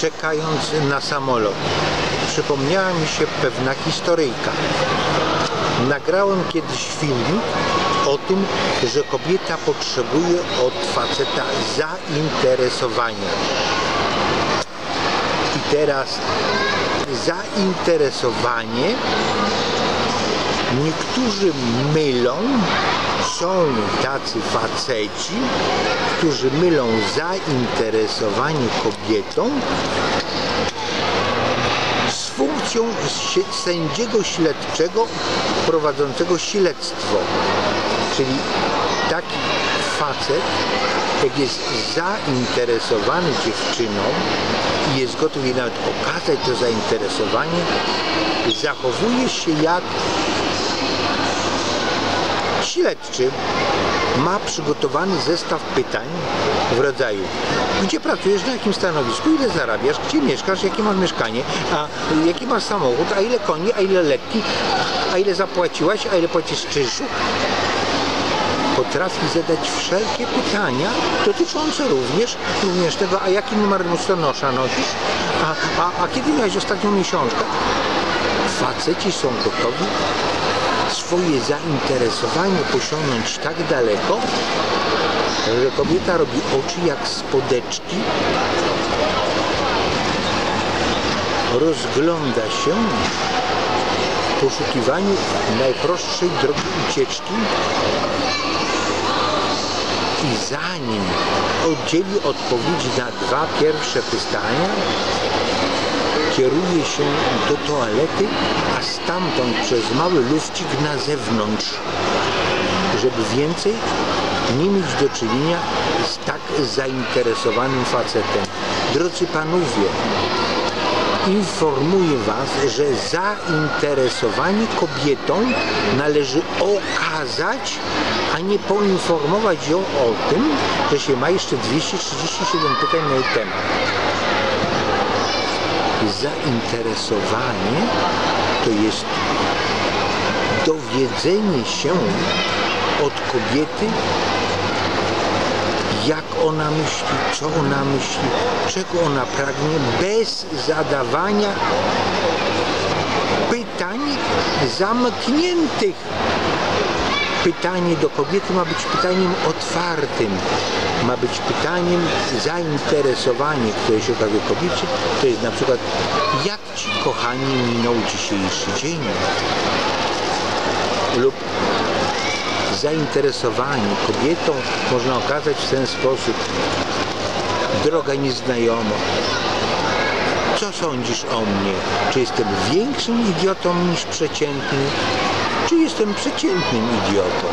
czekając na samolot, przypomniała mi się pewna historyjka. Nagrałem kiedyś film o tym, że kobieta potrzebuje od faceta zainteresowania. I teraz zainteresowanie niektórzy mylą, są tacy faceci, którzy mylą zainteresowanie kobietą z funkcją sędziego śledczego prowadzącego śledztwo. Czyli taki facet, jak jest zainteresowany dziewczyną i jest gotów jej nawet okazać to zainteresowanie, zachowuje się jak śledczy ma przygotowany zestaw pytań w rodzaju gdzie pracujesz, na jakim stanowisku, ile zarabiasz, gdzie mieszkasz, jakie masz mieszkanie, a jaki masz samochód, a ile koni, a ile lekki, a ile zapłaciłaś, a ile płacisz czynszu. Potrafi zadać wszelkie pytania dotyczące również, również tego, a jaki numer listonosza nosisz, a, a, a kiedy miałeś ostatnią miesiączkę. Faceci są gotowi swoje zainteresowanie posiągnąć tak daleko, że kobieta robi oczy jak spodeczki, rozgląda się w poszukiwaniu najprostszej drogi ucieczki i zanim oddzieli odpowiedzi na dwa pierwsze pytania, kieruje się do toalety, stamtąd przez mały lufcik na zewnątrz, żeby więcej nie mieć do czynienia z tak zainteresowanym facetem. Drodzy panowie, informuję Was, że zainteresowanie kobietą należy okazać, a nie poinformować ją o tym, że się ma jeszcze 237 pytań na jej temat zainteresowanie to jest dowiedzenie się od kobiety, jak ona myśli, co ona myśli, czego ona pragnie, bez zadawania pytań zamkniętych. Pytanie do kobiety ma być pytaniem otwartym, ma być pytaniem zainteresowanie, które się okazuje kobiecie, to jest na przykład jak Ci kochanie minął dzisiejszy dzień? Lub zainteresowanie kobietą można okazać w ten sposób. Droga nieznajoma. Co sądzisz o mnie? Czy jestem większym idiotą niż przeciętny? Czy jestem przeciętnym idiotą?